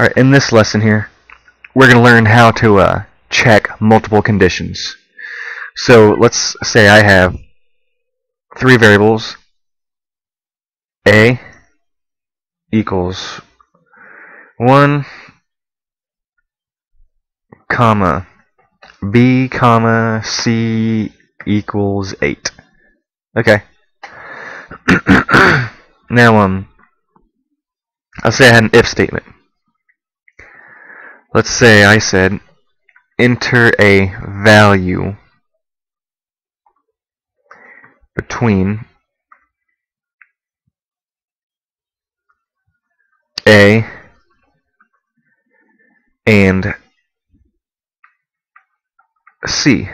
Alright, in this lesson here, we're going to learn how to uh, check multiple conditions. So let's say I have three variables, a equals 1, comma, b, comma, c equals 8. Okay. now, um, I'll say I had an if statement. Let's say I said enter a value between a and c.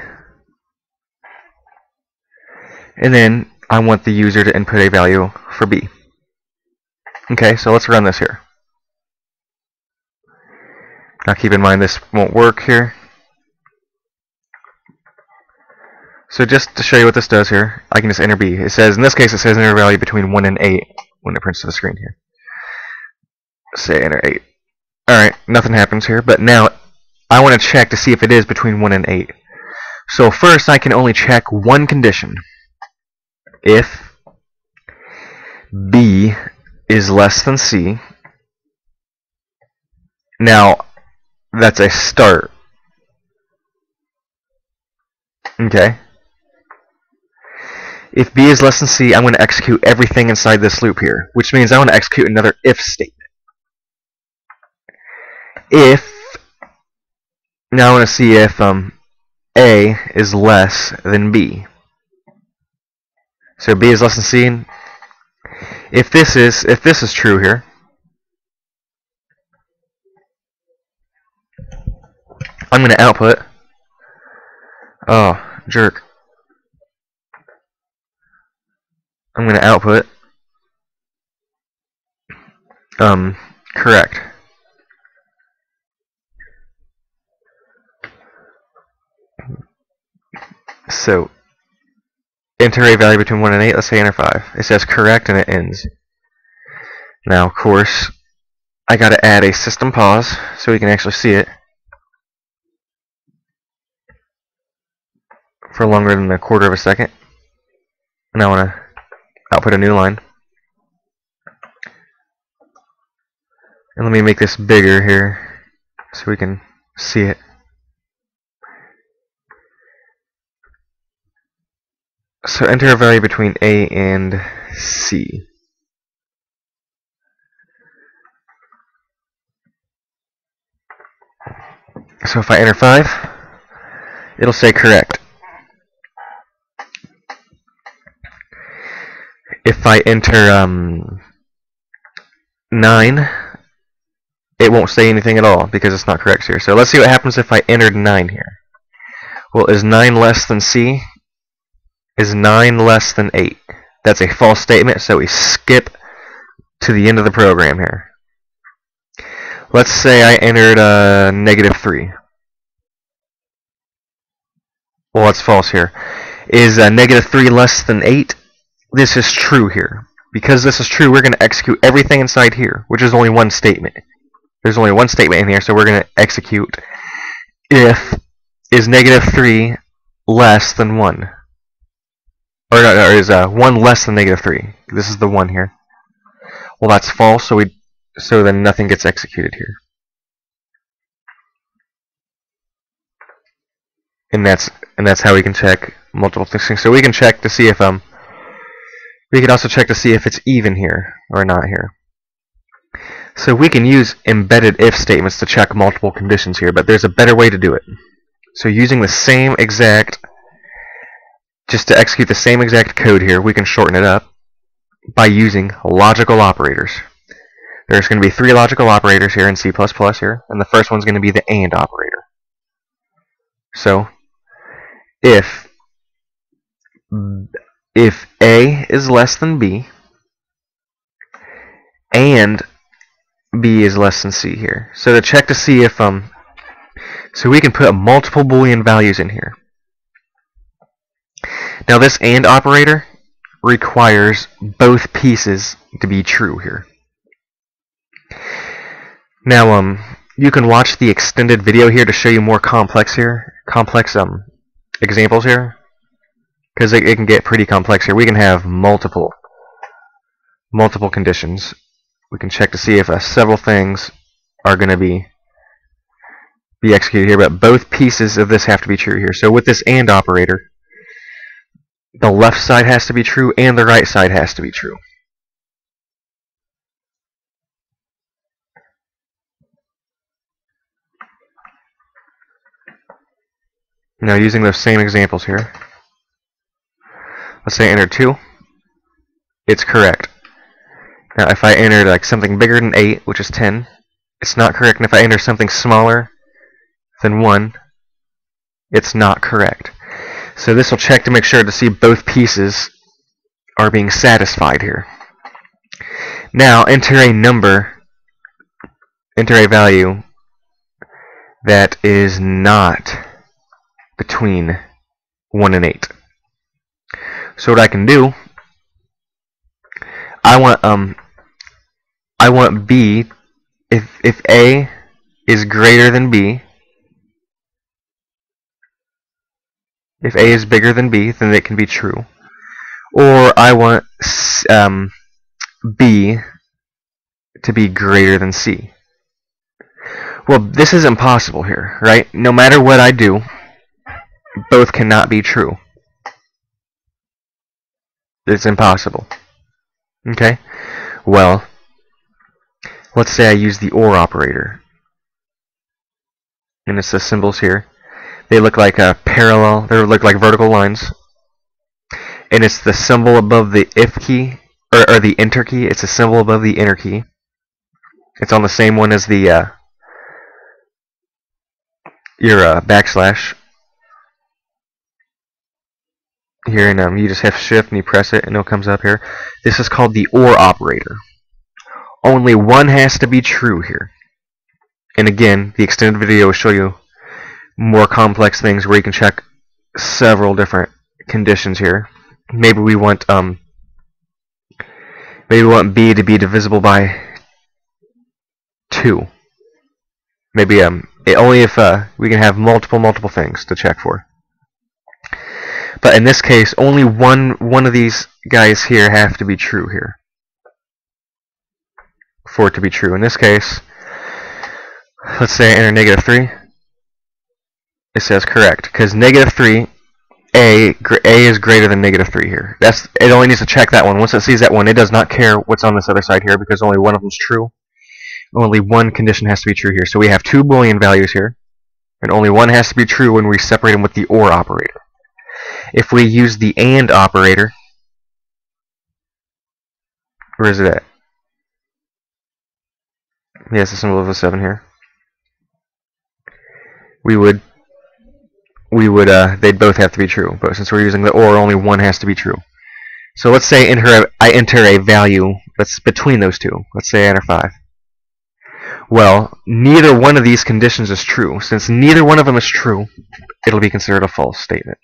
And then I want the user to input a value for b. Okay, so let's run this here. Now keep in mind this won't work here. So just to show you what this does here, I can just enter B. It says, in this case, it says enter a value between 1 and 8 when it prints to the screen here. Say enter 8. Alright, nothing happens here, but now I want to check to see if it is between 1 and 8. So first I can only check one condition. If B is less than C, now that's a start. Okay. If b is less than c, I'm going to execute everything inside this loop here, which means I want to execute another if statement. If, now I want to see if um, a is less than b. So b is less than c. If this is if this is true here, I'm going to output. Oh, jerk. I'm going to output. Um, correct. So, enter a value between 1 and 8. Let's say enter 5. It says correct and it ends. Now, of course, I got to add a system pause so we can actually see it. For longer than a quarter of a second. And I want to output a new line. And let me make this bigger here so we can see it. So enter a value between A and C. So if I enter 5, it'll say correct. If I enter um, 9, it won't say anything at all because it's not correct here. So let's see what happens if I entered 9 here. Well, is 9 less than C? Is 9 less than 8? That's a false statement, so we skip to the end of the program here. Let's say I entered uh, negative 3. Well, that's false here. Is uh, negative 3 less than 8? This is true here. Because this is true, we're going to execute everything inside here, which is only one statement. There's only one statement in here, so we're going to execute if is negative 3 less than 1. Or, is uh, 1 less than negative 3. This is the 1 here. Well, that's false, so we so then nothing gets executed here. And that's and that's how we can check multiple things. So we can check to see if um we could also check to see if it's even here or not here. So we can use embedded if statements to check multiple conditions here, but there's a better way to do it. So using the same exact, just to execute the same exact code here, we can shorten it up by using logical operators. There's going to be three logical operators here in C++ here, and the first one's going to be the AND operator. So, if if A is less than B and B is less than C here. So to check to see if um so we can put multiple boolean values in here. Now this AND operator requires both pieces to be true here. Now, um, you can watch the extended video here to show you more complex here, complex um examples here, because it, it can get pretty complex here. We can have multiple, multiple conditions. We can check to see if uh, several things are going to be be executed here, but both pieces of this have to be true here. So with this AND operator, the left side has to be true and the right side has to be true. Now using those same examples here, let's say I enter 2, it's correct. Now if I enter like something bigger than 8, which is 10, it's not correct. And if I enter something smaller than 1, it's not correct. So this will check to make sure to see both pieces are being satisfied here. Now enter a number, enter a value that is not between 1 and 8. So what I can do, I want um I want B if if A is greater than B, if A is bigger than B, then it can be true. Or I want um, B to be greater than C. Well, this is impossible here, right? No matter what I do, both cannot be true. It's impossible. Okay? Well, let's say I use the OR operator. And it's the symbols here. They look like a parallel, they look like vertical lines. And it's the symbol above the if key, or, or the enter key. It's a symbol above the enter key. It's on the same one as the uh, your uh, backslash here and um, you just have shift and you press it and it comes up here. This is called the OR operator. Only one has to be true here. And again, the extended video will show you more complex things where you can check several different conditions here. Maybe we want um maybe we want b to be divisible by 2. Maybe um it, only if uh, we can have multiple multiple things to check for. But in this case, only one one of these guys here have to be true here. For it to be true. In this case, let's say enter negative 3. It says correct. Because negative 3, A, A is greater than negative 3 here. That's It only needs to check that one. Once it sees that one, it does not care what's on this other side here because only one of them is true. Only one condition has to be true here. So we have two Boolean values here. And only one has to be true when we separate them with the OR operator. If we use the AND operator, where is it at? Yes, the symbol of a 7 here. We would, we would, uh, they'd both have to be true. But since we're using the OR, only one has to be true. So let's say enter I enter a value that's between those two. Let's say I enter 5. Well, neither one of these conditions is true. Since neither one of them is true, it'll be considered a false statement.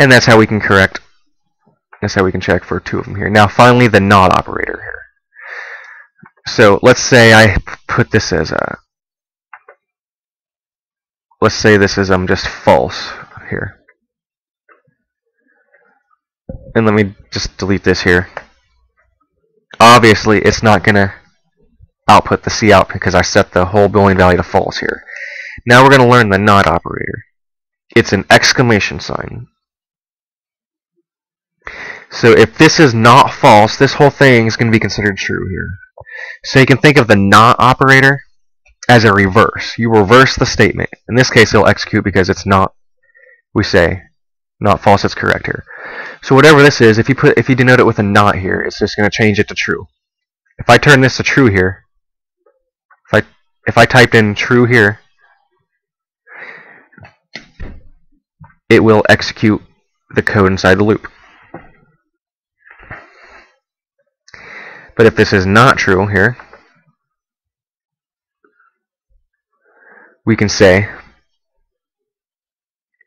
And that's how we can correct, that's how we can check for two of them here. Now finally the not operator here. So let's say I put this as a, let's say this is um just false here. And let me just delete this here. Obviously it's not going to output the cout because I set the whole Boolean value to false here. Now we're going to learn the not operator. It's an exclamation sign. So if this is not false, this whole thing is going to be considered true here. So you can think of the not operator as a reverse. You reverse the statement. In this case, it'll execute because it's not, we say, not false, it's correct here. So whatever this is, if you put if you denote it with a not here, it's just going to change it to true. If I turn this to true here, if I if I typed in true here, it will execute the code inside the loop. But if this is not true here, we can say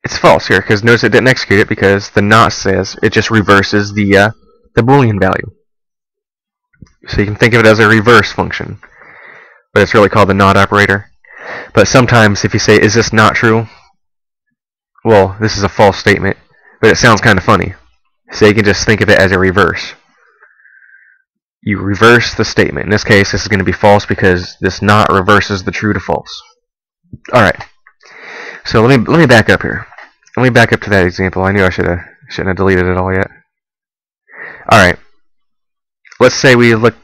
it's false here because notice it didn't execute it because the not says it just reverses the uh, the boolean value. So you can think of it as a reverse function. but it's really called the not operator. But sometimes if you say, is this not true? Well, this is a false statement, but it sounds kind of funny. So you can just think of it as a reverse. You reverse the statement. In this case, this is going to be false because this not reverses the true to false. Alright. So let me let me back up here. Let me back up to that example. I knew I should have shouldn't have deleted it all yet. Alright. Let's say we look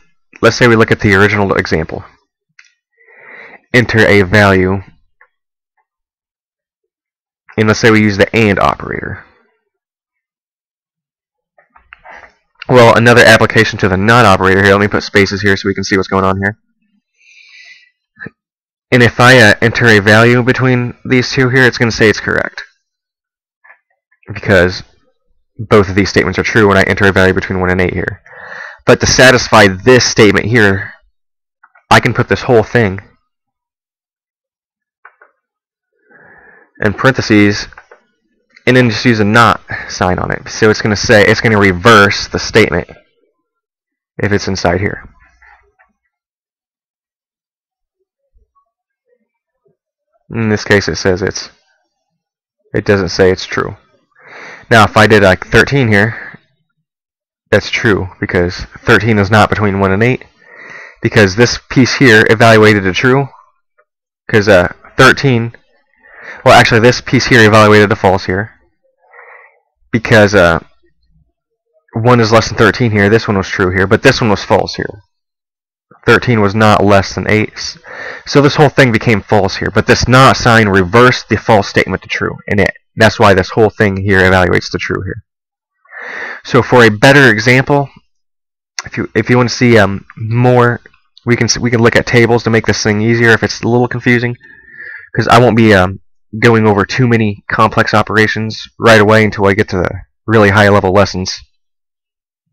let's say we look at the original example. Enter a value and let's say we use the AND operator. Well, another application to the NOT operator here. Let me put spaces here so we can see what's going on here. And if I uh, enter a value between these two here, it's going to say it's correct. Because both of these statements are true when I enter a value between 1 and 8 here. But to satisfy this statement here, I can put this whole thing in parentheses and then just use a not sign on it. So it's going to say, it's going to reverse the statement if it's inside here. In this case it says it's, it doesn't say it's true. Now if I did like 13 here, that's true because 13 is not between 1 and 8 because this piece here evaluated to true because uh, 13 well actually this piece here evaluated to false here because uh, 1 is less than 13 here. This one was true here, but this one was false here. 13 was not less than 8. So this whole thing became false here. But this not sign reversed the false statement to true. And it, that's why this whole thing here evaluates to true here. So for a better example, if you if you want to see um, more, we can we can look at tables to make this thing easier if it's a little confusing. Because I won't be um, going over too many complex operations right away until I get to the really high level lessons.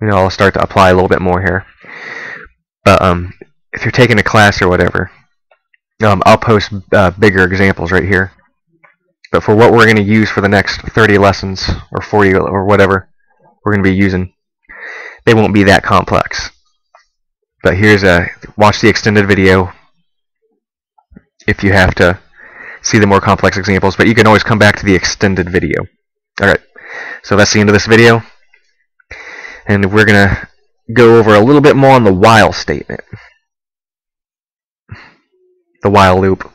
You know, I'll start to apply a little bit more here. But um, if you're taking a class or whatever, um, I'll post uh, bigger examples right here. But for what we're going to use for the next 30 lessons or 40 or whatever we're going to be using, they won't be that complex. But here's a watch the extended video if you have to see the more complex examples, but you can always come back to the extended video. Alright, so that's the end of this video. And we're going to go over a little bit more on the while statement. The while loop.